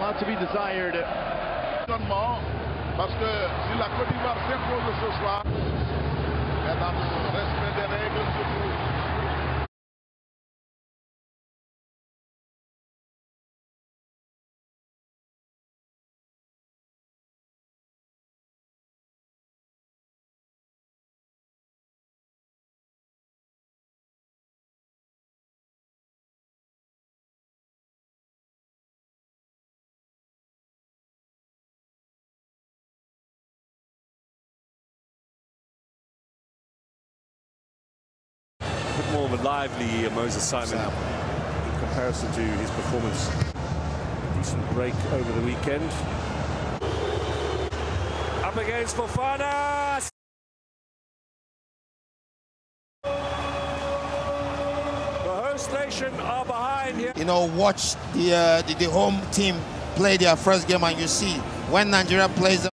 lot to be desired. Parce que si la Côte d'Ivoire s'impose ce soir, more of a lively Moses Simon in comparison to his performance. Decent break over the weekend. Up against Fofana. The host nation are behind here. you know, watch the, uh, the the home team play their first game, and you see when Nigeria plays